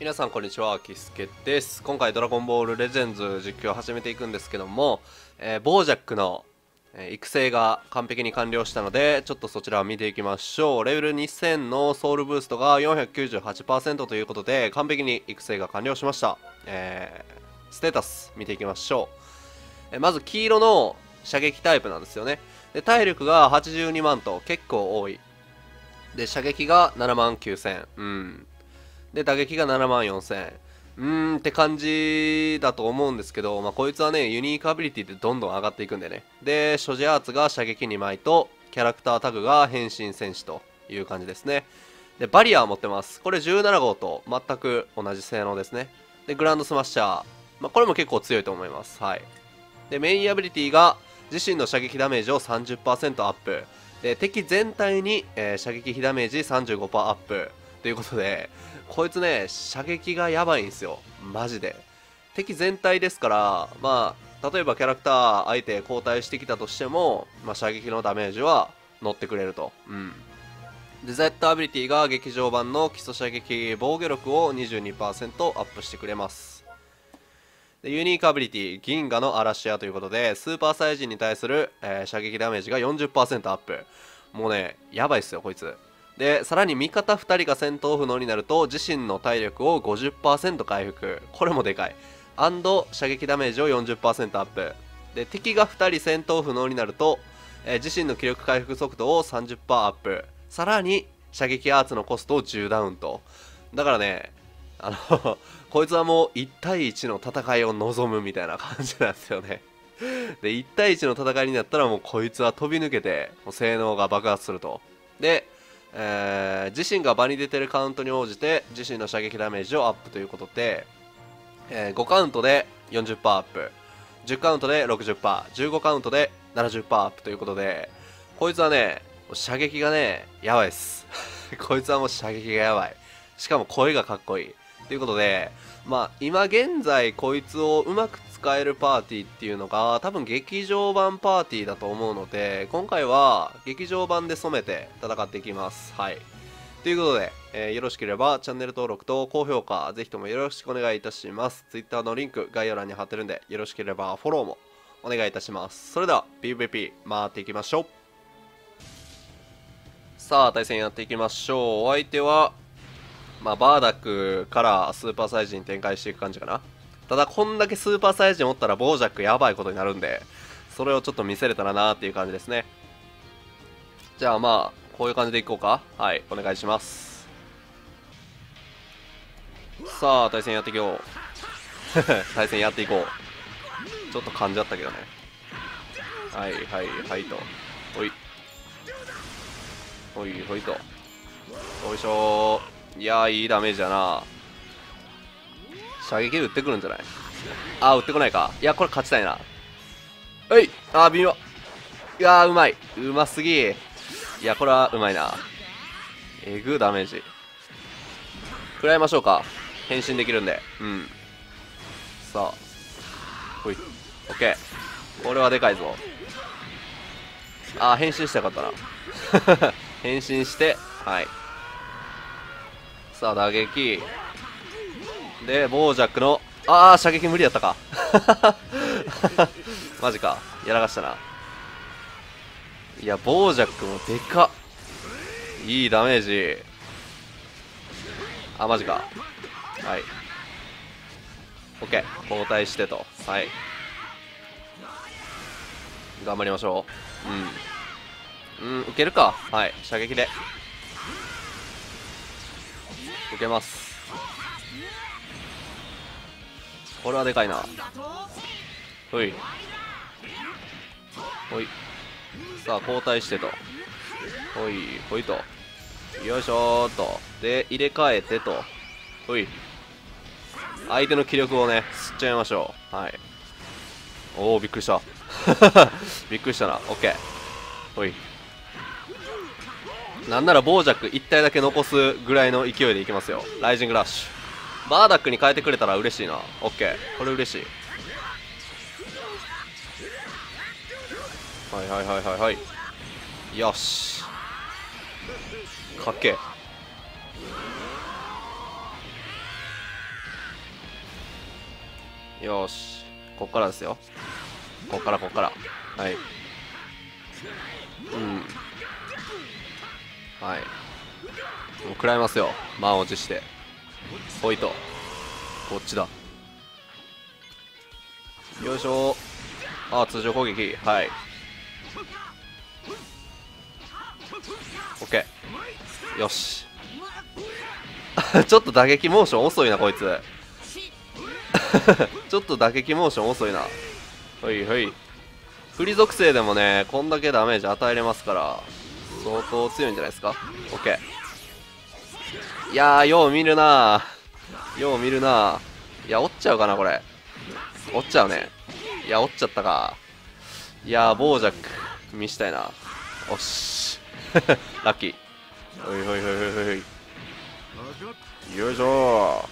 皆さんこんにちはキスケです。今回ドラゴンボールレジェンズ実況を始めていくんですけども、えー、ボージャックの育成が完璧に完了したのでちょっとそちらを見ていきましょう。レベル2000のソウルブーストが498%ということで完璧に育成が完了しました、えー、ステータス見ていきましょう、え、まず黄色の射撃タイプなんですよね。で体力が82万と結構多い。で射撃が7万9000うん。で打撃が7万4000うーんって感じだと思うんですけど、まあ、こいつはねユニークアビリティってどんどん上がっていくんでね。で所持アーツが射撃2枚とキャラクタータグが変身戦士という感じですね。でバリアー持ってます。これ17号と全く同じ性能ですね。でグランドスマッシャー、まあ、これも結構強いと思います。はい。でメインアビリティが自身の射撃ダメージを30%アップ。で敵全体に、えー、射撃被ダメージ35%アップ。ということでこいつね射撃がやばいんですよ。マジで。敵全体ですからまあ例えばキャラクター相手交代してきたとしても、まあ、射撃のダメージは乗ってくれると。うん。で Z アビリティが劇場版の基礎射撃防御力を22%アップしてくれます。でユニークアビリティ銀河の嵐屋ということでスーパーサイジンに対する、えー、射撃ダメージが40%アップ。もうねやばいっすよこいつ。でさらに味方2人が戦闘不能になると自身の体力を50%回復。これもでかい。アンド射撃ダメージを40%アップ。で敵が2人戦闘不能になると、えー、自身の気力回復速度を30%アップ。さらに射撃アーツのコストを10ダウンと。だからねあの こいつはもう1対1の戦いを望むみたいな感じなんですよね。で1対1の戦いになったらもうこいつは飛び抜けてもう性能が爆発すると。でえー、自身が場に出てるカウントに応じて自身の射撃ダメージをアップということで、えー、5カウントで40%アップ10カウントで 60%15 カウントで70%アップということでこいつはね射撃がねやばいっす。こいつはもう射撃がやばい。しかも声がかっこいい。ということでまあ今現在こいつをうまく使えるパーティーっていうのが多分劇場版パーティーだと思うので今回は劇場版で染めて戦っていきます。はい。ということで、えー、よろしければチャンネル登録と高評価ぜひともよろしくお願いいたします。Twitter のリンク概要欄に貼ってるんでよろしければフォローもお願いいたします。それでは PVP 回っていきましょう。さあ対戦やっていきましょう。お相手はまあ、バーダックからスーパーサイジに展開していく感じかな。ただこんだけスーパーサイズに持ったらボージャックやばいことになるんでそれをちょっと見せれたらなっていう感じですね。じゃあまあこういう感じでいこうか。はいお願いします。さあ対戦やっていこう。対戦やっていこう。ちょっと噛んじゃったけどね。はいはいはいと。ほい。ほいほいと。よいしょいやいいダメージだな。射撃で撃ってくるんじゃない？あ撃ってこないか。いやこれ勝ちたいな。はい！あー微妙。いやうまい。うますぎ。いやこれはうまいな。えぐダメージ。食らいましょうか。変身できるんで。うん。さあ。ほい。オッケー。これはでかいぞ。あ変身してよかったな。変身してはい。さあ打撃。でボージャックのああ射撃無理やったか。マジか。やらかしたな。いやボージャックもでかいいダメージ。あマジか。はい。OK 交代してと。はい。頑張りましょう。うん。うん受けるか。はい。射撃で。受けます。これはでかいな。ほい。ほい。さあ交代してと。ほいほいと。よいしょーと。で入れ替えてと。ほい。相手の気力をね吸っちゃいましょう。はい。おおびっくりした。びっくりしたな。オッケー。ほい。なんならボージャック1体だけ残すぐらいの勢いでいきますよ。ライジングラッシュバーダックに変えてくれたら嬉しいな。オッケーこれ嬉しい。はいはいはいはいはい。よし。かっけ。よし。こっからですよ。こっからこっから。はい。うん。はい。もう食らいますよ。満を持して。ほいとこっちだ。よいしょ。あ通常攻撃。はい。OK よし。ちょっと打撃モーション遅いなこいつ。ちょっと打撃モーション遅いな。ほいほい。振り属性でもねこんだけダメージ与えれますから。相当強いんじゃないですか？OK いやーよう見るなよう見るないや折っちゃうかなこれ。折っちゃうね。いや折っちゃったか。いやーボージャック見したいな。おし。ラッキー。ほいほいほいほいほい。よいしょ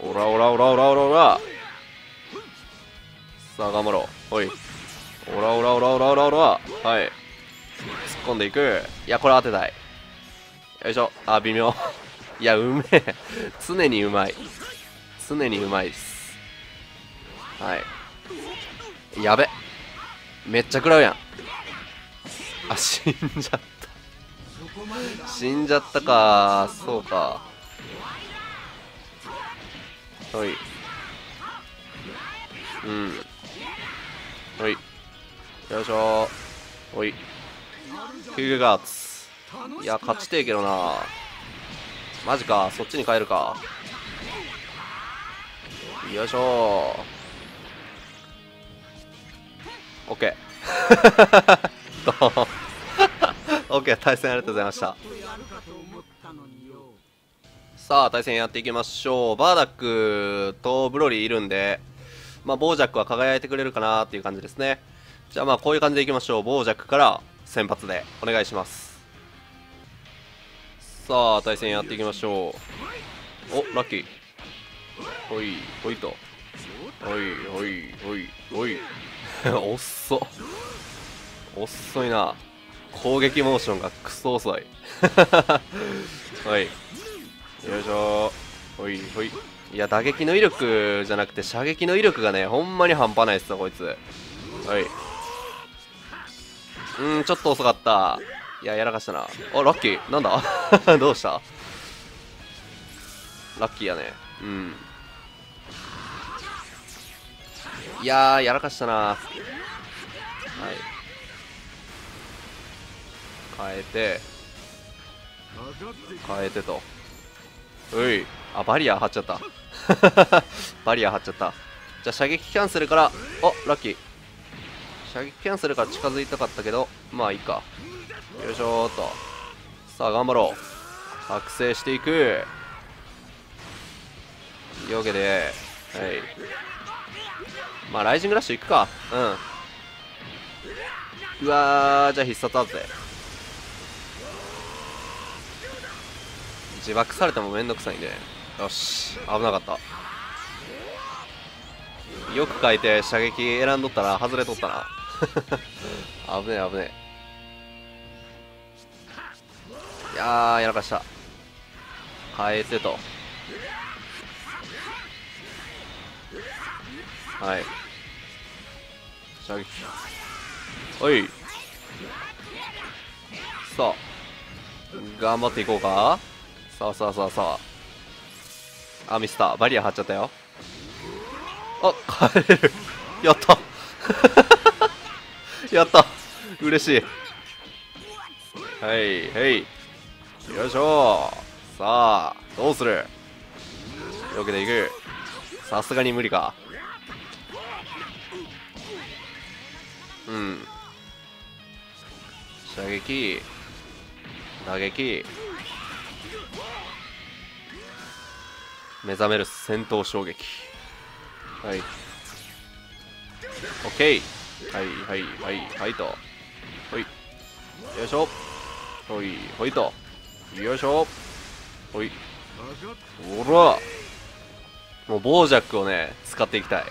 おらおらおらおらおらおら。さあ頑張ろう。ほい。おらおらおらおらおらおら。はい。突っ込んでいく。いやこれ当てたい。よいしょ。あ微妙。いやうめえ。常にうまい。常にうまいです。はい。やべ。めっちゃ食らうやん。あ死んじゃった。死んじゃったか。そうか。はい。うん。はい。よいしょ。ほい。キューガーツいや勝ちてえけどな。マジか。そっちに変えるか。よいしょ。オッケー。ドーンオッケー。対戦ありがとうございました。さあ対戦やっていきましょう。バーダックとブロリーいるんでまあボージャックは輝いてくれるかなっていう感じですね。じゃあまあこういう感じでいきましょう。ボージャックから。先発でお願いします。さあ対戦やっていきましょう。おラッキー。ほいほいと。ほいほいほいほい。おっそ。っ遅いな。攻撃モーションがクソ遅い。はい。よいしょ。ほいほい。いや打撃の威力じゃなくて射撃の威力がねほんまに半端ないっすよこいつ。はい。うんちょっと遅かった。いややらかしたな。あラッキー。なんだ？どうした？ラッキーやね。うん。いややらかしたな。はい。変えて。変えてと。うい。あバリア張っちゃった。バリア張っちゃった。じゃあ射撃キャンセルから。おラッキー。射撃キャンセルから近づいたかったけどまあいいか。よいしょーっと。さあ頑張ろう。覚醒していく。いうわけではい。まあライジングラッシュいくか。うん。うわじゃあ必殺あぜ。自爆されてもめんどくさいんでよし危なかった。よく書いて射撃選んどったら外れとったな。危ねえ危ねえ。いやーやらかした。変えてと。はい。射撃おい。さあ。頑張っていこうか。さあさあさあさあ。あミスター。バリア張っちゃったよ。あ帰れる。やった。やった。嬉しい。はいはい。よいしょ。さあどうする？よけていく。さすがに無理か。うん。射撃。打撃。目覚める戦闘衝撃。はい。OK はいはいはいはいと。ほい。よいしょ。ほいほいと。よいしょ。ほい。ほら。もうボージャックをね使っていきたい。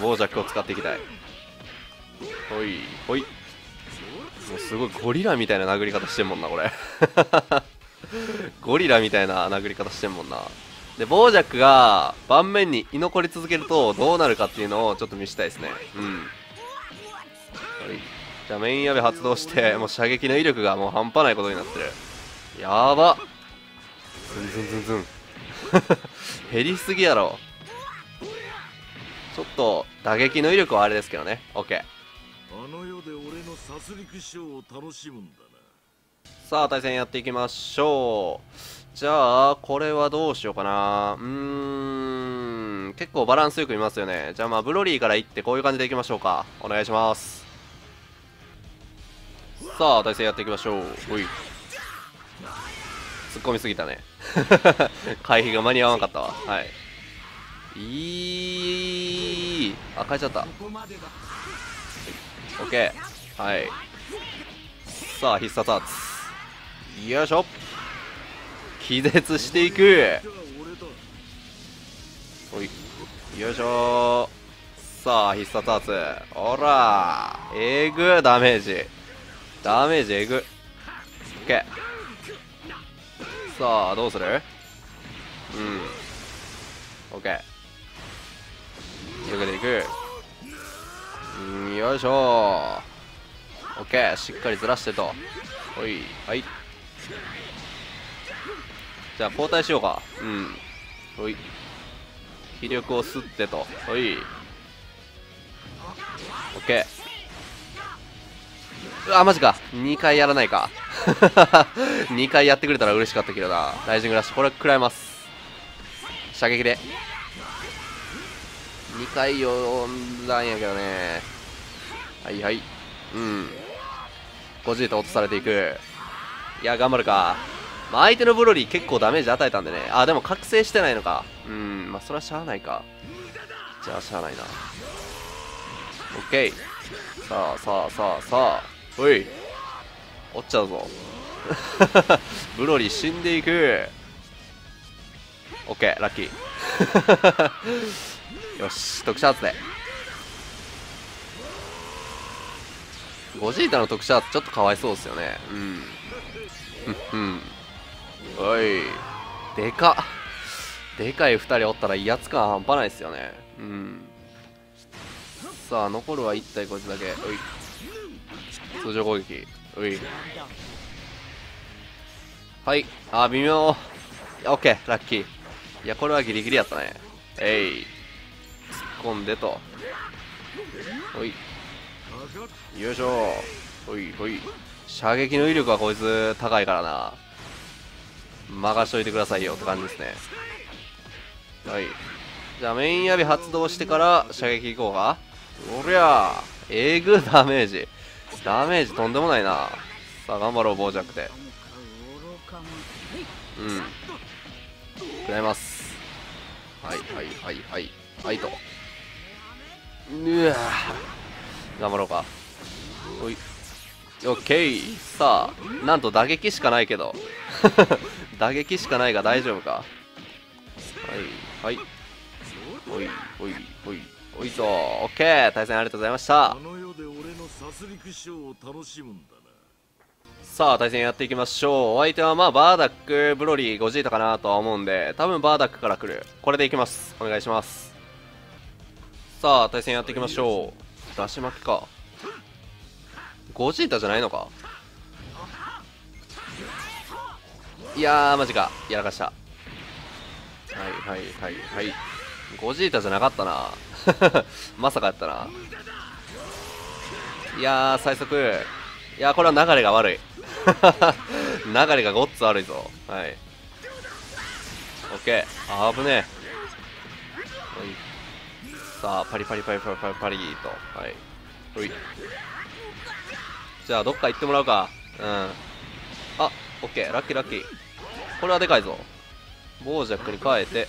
ボージャックを使っていきたい。ほいほい。もうすごいゴリラみたいな殴り方してんもんなこれ。ゴリラみたいな殴り方してんもんな。でボージャックが盤面に居残り続けるとどうなるかっていうのをちょっと見せたいですね。うん。はい。じゃあメインヤベ発動してもう射撃の威力がもう半端ないことになってる。やば。ズンズンズンズン。減りすぎやろ。ちょっと打撃の威力はあれですけどね。OK あの世で俺の殺戮ショーを楽しむんだな。さあ対戦やっていきましょうじゃあこれはどうしようかな。うーん。結構バランスよくいますよね。じゃあまあブロリーからいってこういう感じでいきましょうか。お願いします。さあ対戦やっていきましょう。おい。突っ込みすぎたね。回避が間に合わなかったわ。はい。いい。あ変えちゃった。オッケー。はい。さあ必殺アーツよいしょ。気絶していく。おいよいしょ。さあ必殺アーツほら。えぐダメージ。ダメージえぐオッケー。さあどうする？うん。オッケー。避けていく。よいしょ。オッケー。しっかりずらしてと。ほいはい。じゃあ交代しようか。うん。ほい。気力を吸ってと。ほい。オッケー。うわマジか。2回やらないか。2回やってくれたら嬉しかったけどな。ライジングラッシュ。これ食らいます。射撃で。2回読んだんやけどね。はいはい。うん。ゴジータ落とされていく。いや頑張るか。まあ、相手のブロリー結構ダメージ与えたんでね。あでも覚醒してないのか。うんまあそれはしゃあないか。じゃあしゃあないな。オッケー。さあさあさあさあ。おい。折っちゃうぞ。ブロリー死んでいく。オッケーラッキー。よし特殊発でゴジータの特殊発ちょっとかわいそうですよね。うん。ふんふん。おい。でか。でかい2人おったら威圧感半端ないですよね。うん。さあ残るは1体こいつだけ。おい。通常攻撃。おい。はい。あー微妙。オッケー。ラッキー。いやこれはギリギリやったね。えい。突っ込んでと。おい。よいしょ。ほいほい。射撃の威力はこいつ高いからな。任しといてくださいよって感じですね。はい。じゃあメインヤビ発動してから射撃いこうか。おりゃあえぐダメージ。ダメージとんでもないな。さあ頑張ろう傍若で。うん。食らいます。はいはいはいはい。はいと。うわ頑張ろうか。おい。オッケーさあなんと打撃しかないけど。打撃しかないが大丈夫か？はいはい。おいおいおいおいと。オッケー対戦ありがとうございました。あの世で俺の殺戮ショーを楽しむんだなさあ対戦やっていきましょう。お相手はまあバーダックブロリーゴジータかなとは思うんで多分バーダックから来る。これでいきます。お願いします。さあ対戦やっていきましょう。出し巻きか。ゴジータじゃないのか？いやーマジか。やらかした。はいはいはいはい。ゴジータじゃなかったな。まさかやったな。いやー最速。いやこれは流れが悪い。流れがごっつ悪いぞ。はい。オッケー。あぶねえ。さあパリパリパリパリパリパリと。はい。ほい。じゃあどっか行ってもらうか。うん。あオッケー。ラッキーラッキー。これはでかいぞ。ボージャックに変えて。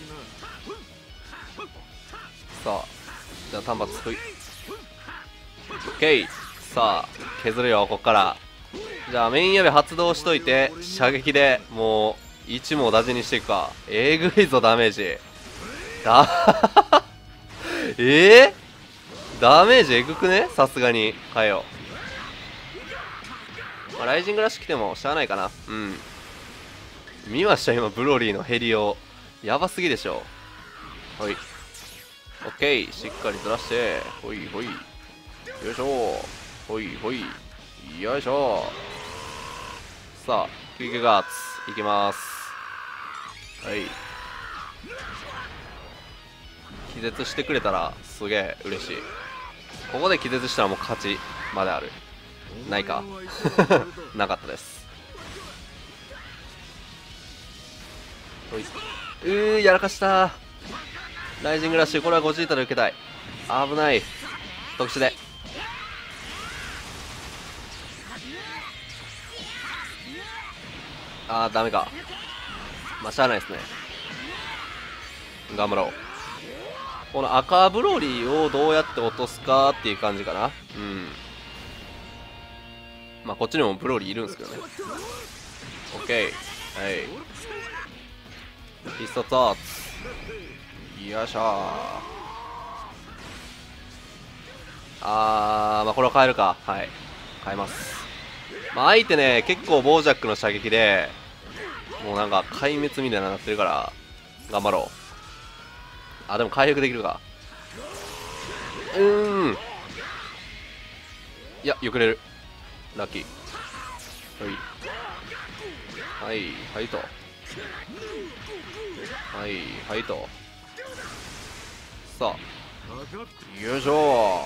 さあじゃあ単発ほいオッケー。さあ削るよこっから。じゃあメインヤベ発動しといて射撃でもう1も大事にしていくか。えぐいぞダメージ。だ えー、ダメージえぐくね？さすがに。変えよう、まあ、ライジングラッシュ来てもしゃあないかな。うん。見ました今ブロリーのヘリを。やばすぎでしょ。ほい。オッケー。しっかりずらして。ほいほい。よいしょ。ほいほい。よいしょ。さあ救急ガーツ。いきます。はい。気絶してくれたらすげえ嬉しい。ここで気絶したらもう勝ちまである。ないか。なかったです。ほい。うーやらかした。ライジングラッシュこれはゴジータで受けたい。危ない。特殊で。あーダメか。まあしゃあないですね。頑張ろう。この赤ブロリーをどうやって落とすかっていう感じかな。うん。まあこっちにもブロリーいるんですけどね。OK はい。必殺アーツ。よいしょ。あーまあこれは変えるか。はい。変えます。まあ相手ね結構ボージャックの射撃でもうなんか壊滅みたいになってるから頑張ろう。あでも回復できるか。うん。いやよくれる。ラッキー。はい。はいはいと。はいはいと。さあ。よいしょ。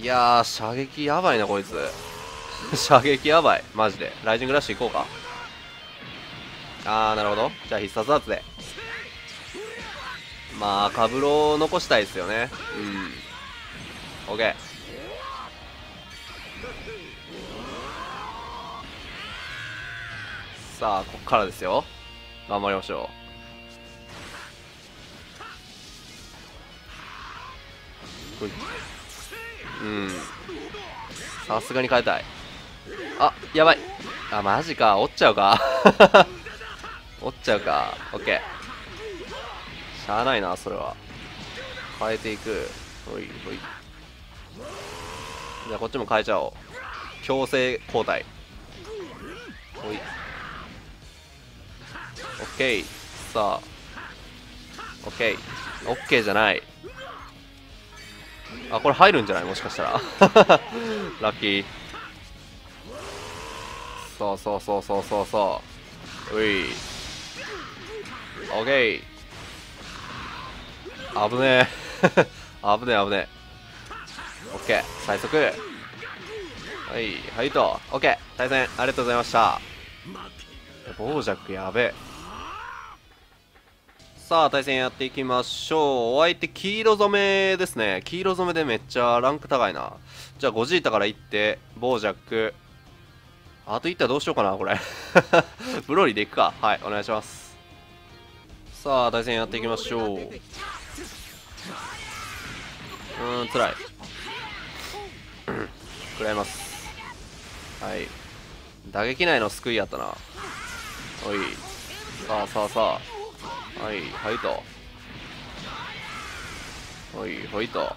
いやー射撃やばいなこいつ。射撃やばい。マジで。ライジングラッシュ行こうか。あーなるほど。じゃあ必殺アーツで。まあカブロを残したいですよね。うん。OK さあこっからですよ。頑張りましょう。うん。さすがに変えたい。あやばい。あマジか。折っちゃうか。折っちゃうか。オッケー。しゃあないなそれは。変えていく。ほいほい。じゃあこっちも変えちゃおう。強制交代。ほい。ケーさあオッケーオッケーじゃない。あこれ入るんじゃない？もしかしたら。ラッキー。そうそうそうそうそうそう。うい。オッケー危ねえ。危ねえ危ねえ。オッケー最速。はいはいと。オッケー対戦。ありがとうございました。ボージャックやべえ。さあ対戦やっていきましょう。お相手黄色染めですね。黄色染めでめっちゃランク高いな。じゃあゴジータから行ってボージャック。あと行ったらどうしようかなこれ。ブロリーでいくか。はいお願いします。さあ対戦やっていきましょう。うーんつらい。食らいます。はい。打撃内の救いやったな。おい。さあさあさあ。はいはいとほいほいとさ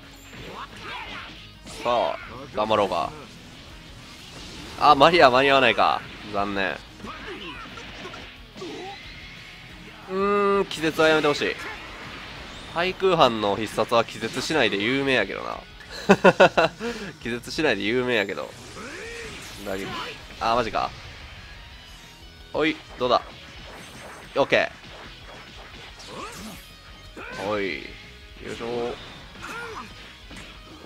あ頑張ろうかあマリア間に合わないか。残念。うーん気絶はやめてほしい。対空班の必殺は気絶しないで有名やけどな。気絶しないで有名やけど。あーマジか。おいどうだ？オッケー。おい。よいしょ。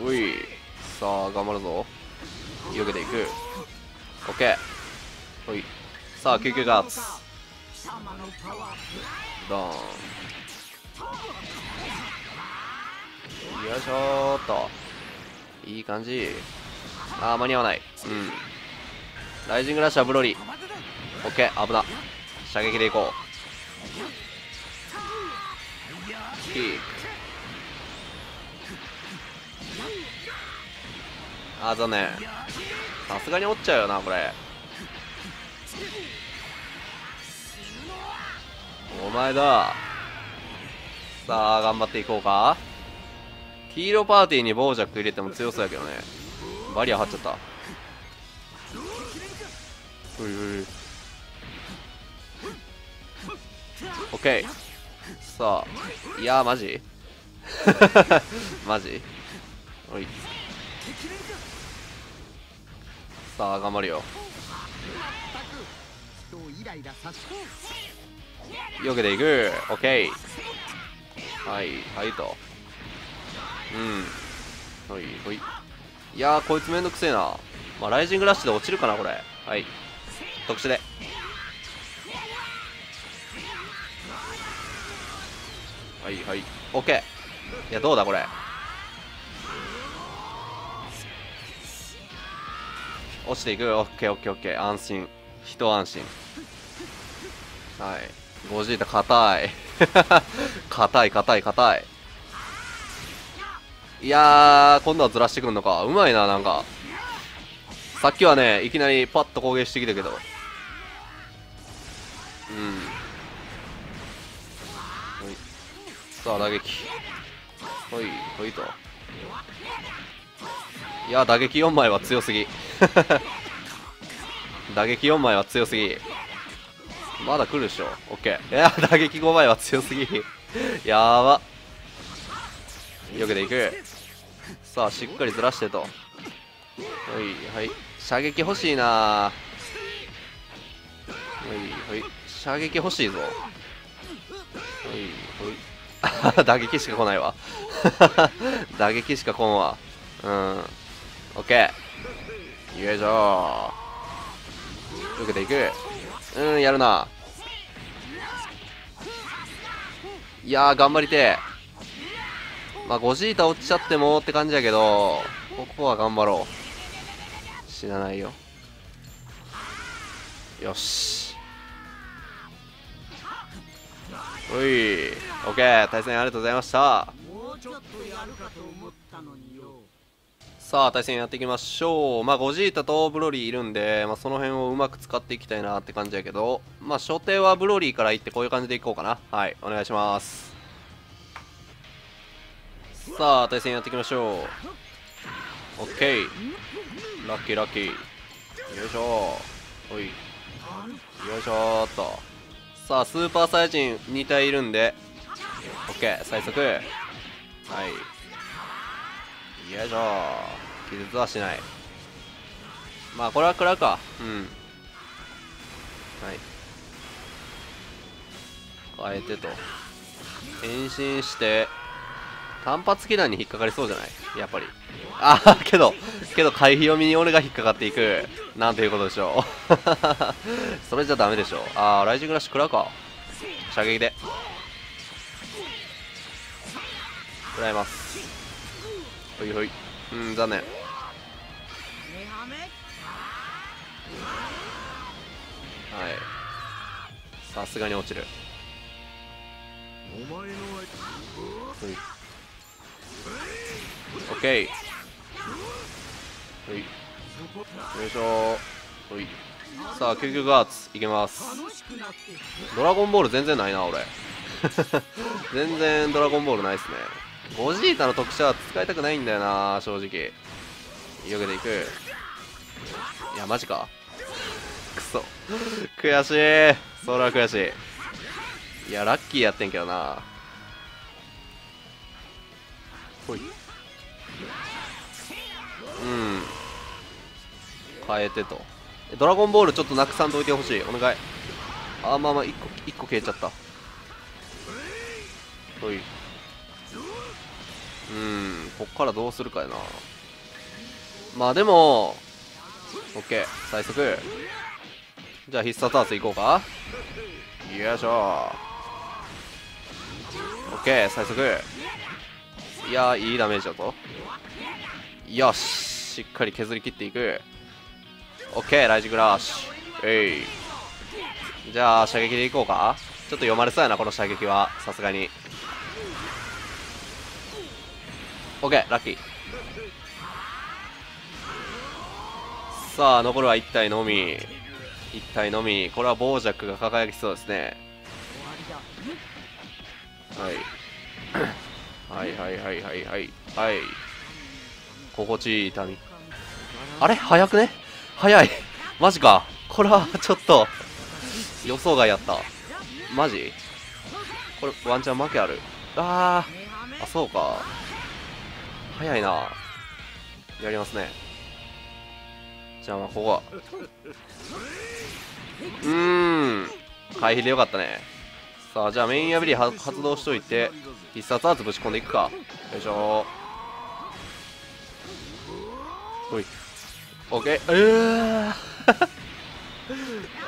おい。さあ頑張るぞ。避けていく。オッケー。おい。さあ救急ガーツドン。よいしょーっと。いい感じ。あー間に合わない。うん。ライジングラッシュはブロリー。オッケー危な。射撃でいこう。キックあ残念。さすがに折っちゃうよなこれ。お前だ。さあ頑張っていこうか。黄色パーティーにボージャック入れても強そうやけどね。バリア張っちゃった。ういう。オッケー。さあいやーマジ？マジ？おい。さあ頑張るよ。人をイライラさせ避けていく。オッケーはいはいと。うん。ほいほい。いやーこいつめんどくせえな。まあライジングラッシュで落ちるかなこれ。はい。特殊で。いオッケーいやどうだこれ？落ちていく？オッケーオッケーオッケー安心。一安心。はい。ゴジータ硬い。硬い硬い硬い。いや今度はずらしてくんのか。うまいななんか。さっきはねいきなりパッと攻撃してきたけど。うん。さあ打撃。ほいほいと。いや打撃4枚は強すぎ。打撃4枚は強すぎ。まだ来るでしょ。オッケー。いや 打撃5枚は強すぎ。やば。避けていく。さあしっかりずらしてと。はいはい。射撃欲しいな。はいはい。射撃欲しいぞ。はいはい。打撃しか来ないわ。打撃しか来んわ。うん。オッケーよいしょ。受けていく。うんやるな。いや頑張りてまあゴジータ落ちちゃってもって感じやけどここは頑張ろう。死なないよ。よし。おい。オッケー。対戦ありがとうございました。さあ対戦やっていきましょう。まあゴジータとブロリーいるんで、まあ、その辺をうまく使っていきたいなって感じやけどまあ初手はブロリーからいってこういう感じでいこうかな。はいお願いします。さあ対戦やっていきましょう。オッケー。ラッキーラッキー。よいしょ。おい。よいしょーっとさあスーパーサイヤ人2体いるんで。OK 最速。はい。よいしょ。気絶はしない。まあこれは食らうか。うん。はい。変えてと。変身して。単発気弾に引っかかりそうじゃない？やっぱり。ああけどけど回避読みに俺が引っかかっていく。なんていうことでしょう。それじゃダメでしょう。ああライジングラッシュ食らうか。射撃で。食らいます。ほいほい。うん残念。はい。さすがに落ちる。お前のほいオッケーほい。よいしょ。い。さあ究極アーツいけます。ドラゴンボール全然ないな俺。全然ドラゴンボールないっすね。ゴジータの特殊は使いたくないんだよな正直。避けていく。いやマジか。くそ。悔しい。それは悔しい。いやラッキーやってんけどな。ほい。うん。変えてと。ドラゴンボールちょっとなくさんといてほしい。お願い。あまあまあ1個一個消えちゃった。ほい。うん。こっからどうするかやな。まあでも OK 最速。じゃあ必殺アーツいこうか。よいしょ。OK 最速。いやいいダメージだと。よししっかり削り切っていく。OK ライジングラッシュ。えい。じゃあ射撃でいこうか。ちょっと読まれそうやなこの射撃は。さすがに。OK ラッキー。さあ残るは1体のみ。1体のみ。これは傍若が輝きそうですね。はい。はいはいはいはいはい。はい。心地いい痛みあれ？早くね？早い。マジか。これはちょっと予想外やった。マジ？これワンチャン負けある。あー。あそうか。早いな。やりますね。じゃあまあここは。うーん。回避でよかったね。さあじゃあメインアビリは発動しといて必殺アーツぶち込んでいくか。よいしょ。ほい。オッケー。うー。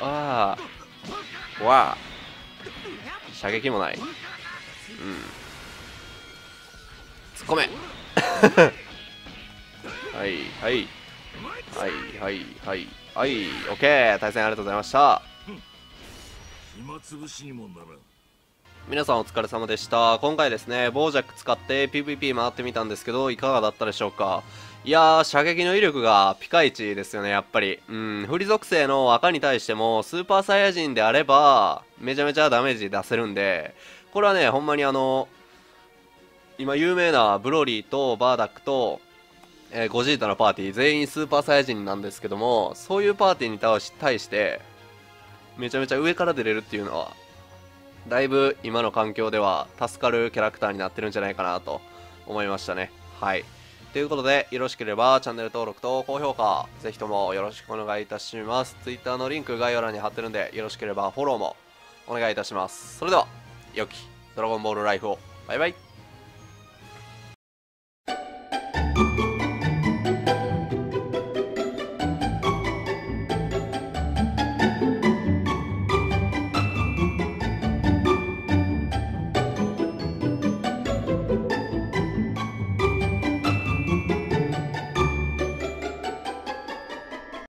ああわあ。射撃もない。うん。突っ込め。は いはい。はいはいはい。はいオッケー。対戦ありがとうございました。暇つぶしにもならん。皆さんお疲れ様でした。今回ですねボージャック使って PVP 回ってみたんですけどいかがだったでしょうか？いやー射撃の威力がピカイチですよねやっぱり。うん不利属性の赤に対してもスーパーサイヤ人であればめちゃめちゃダメージ出せるんでこれはねほんまにあの今有名なブロリーとバーダックと、えーゴジータのパーティー全員スーパーサイヤ人なんですけどもそういうパーティーに対し対してめちゃめちゃ上から出れるっていうのはだいぶ今の環境では助かるキャラクターになってるんじゃないかなと思いましたね。はい。ということで、よろしければチャンネル登録と高評価、ぜひともよろしくお願いいたします。Twitter のリンク概要欄に貼ってるんで、よろしければフォローもお願いいたします。それでは、良きドラゴンボールライフを。バイバイ。